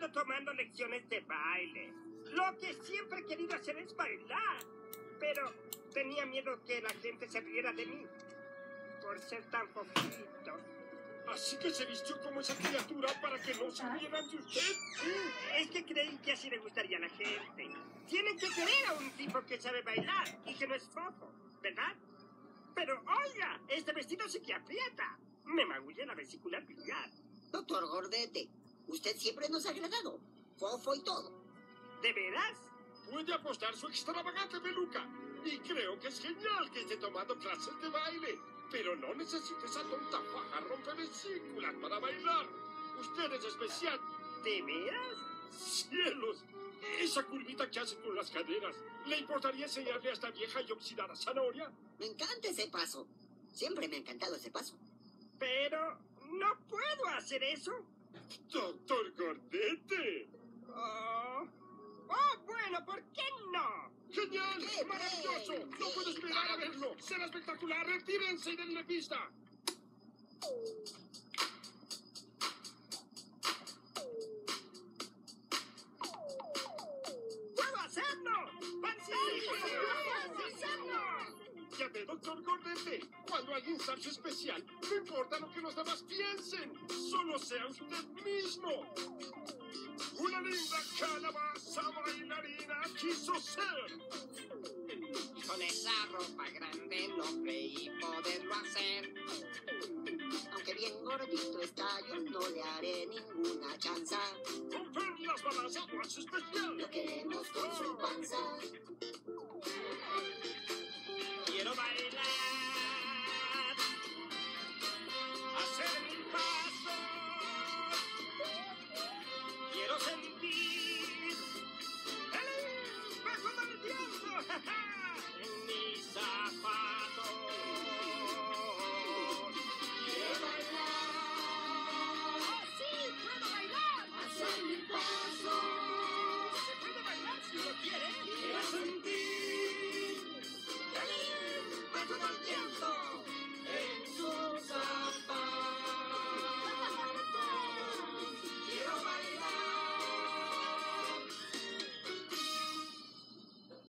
estado tomando lecciones de baile. Lo que siempre he querido hacer es bailar. Pero tenía miedo que la gente se riera de mí. Por ser tan poquito. Así que se vistió como esa criatura para que no se rieran de usted. Es que creí que así le gustaría a la gente. Tienen que querer a un tipo que sabe bailar y que no es fofo, ¿verdad? Pero oiga, este vestido sí que aprieta. Me magulle la vesícula biliar. Doctor Gordete, usted siempre nos ha agradado. Fofo y todo. ¿De veras? Puede apostar su extravagante peluca. Y creo que es genial que esté tomando clases de baile. Pero no necesita esa tonta faja rompevesículas para bailar. Usted es especial. ¿De veras? ¡Cielos! Esa curvita que hace con las caderas. ¿Le importaría enseñarle a esta vieja y oxidada zanahoria? Me encanta ese paso. Siempre me ha encantado ese paso. Pero no puedo hacer eso. ¡Doctor Gordete! Oh, oh bueno, ¿por qué no? ¡Genial! ¡Qué ¡Maravilloso! ¡No puedo esperar a verlo! ¡Será espectacular! ¡Retírense y denle pista! Ya ve, doctor Gordete, cuando alguien salsa especial, no importa lo que los demás piensen, solo sea usted mismo. Una linda calabaza bailarina quiso ser. Con esa ropa grande no creí poderlo hacer. Aunque bien gordito está, yo no le haré ninguna chanza. Romper las balanzas no es especial. Lo queremos con su panza. Bye.